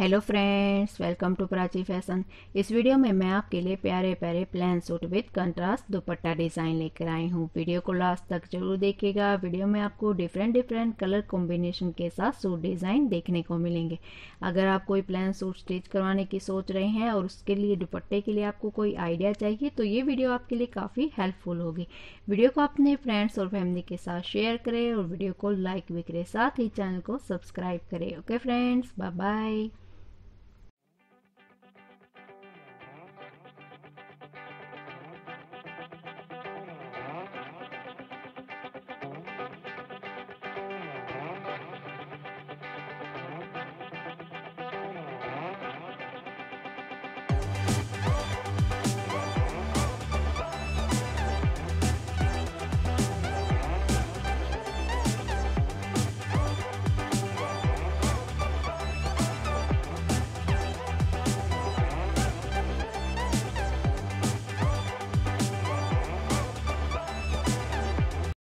Hello friends welcome to Prachi fashion इस video में मैं आपके लिए प्यारे प्यारे plain suit with contrast dupatta design लेकर आई हूँ। वीडियो को लास्ट तक ज़रूर देखिएगा। वीडियो में आपको डिफरेंट डिफरेंट कलर कॉम्बिनेशन के साथ सूट डिज़ाइन देखने को मिलेंगे। अगर आप कोई प्लान सूट स्टिच करवाने की सोच रहे हैं और उसके लिए दुपट्टे के लिए आपको कोई आइडिया चाहिए तो ये वीडियो आपके लिए काफ़ी हेल्पफुल होगी। वीडियो को अपने फ्रेंड्स और फैमिली के साथ शेयर करें और वीडियो को लाइक भी करें साथ ही चैनल को सब्सक्राइब करें। Okay friends bye bye